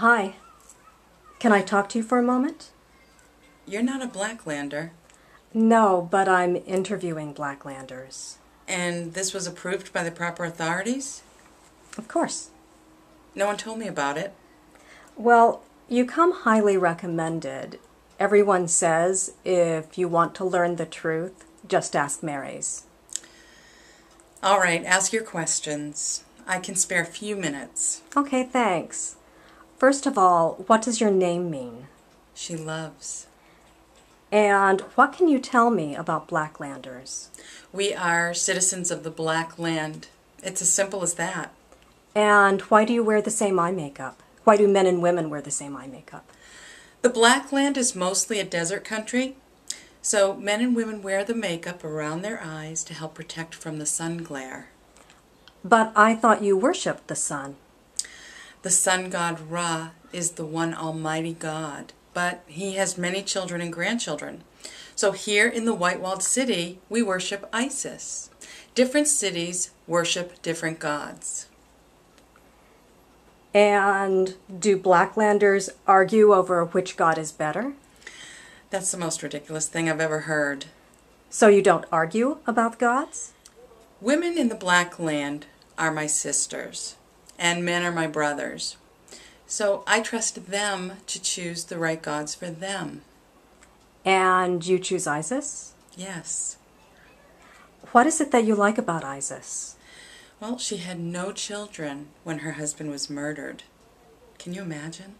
Hi. Can I talk to you for a moment? You're not a Blacklander, No, but I'm interviewing Blacklanders. and this was approved by the proper authorities? Of course. No one told me about it. Well, you come highly recommended. Everyone says if you want to learn the truth, just ask Meres. All right, ask your questions. I can spare a few minutes. Okay, thanks. First of all, what does your name mean? She loves. And what can you tell me about Blacklanders? We are citizens of the Black Land. It's as simple as that. And why do you wear the same eye makeup? Why do men and women wear the same eye makeup? The Black Land is mostly a desert country, so men and women wear the makeup around their eyes to help protect from the sun glare. But I thought you worshipped the sun. The sun god Ra is the one almighty god, but he has many children and grandchildren. So here in the White Walled City, we worship Isis. Different cities worship different gods. And do Blacklanders argue over which god is better? That's the most ridiculous thing I've ever heard. So you don't argue about gods? Women in the Black Land are my sisters, and men are my brothers. So I trust them to choose the right gods for them. And you choose Isis? Yes. What is it that you like about Isis? Well, she had no children when her husband was murdered. Can you imagine?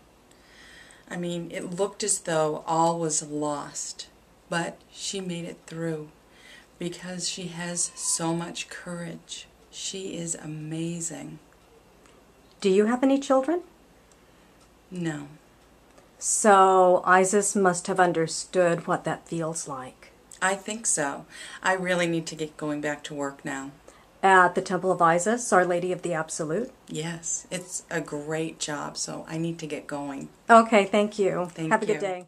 I mean, it looked as though all was lost, but she made it through because she has so much courage. She is amazing. Do you have any children? No. So Isis must have understood what that feels like. I think so. I really need to get going back to work now. At the Temple of Isis, Our Lady of the Absolute? Yes, it's a great job, so I need to get going. Okay, thank you. Thank have a good day.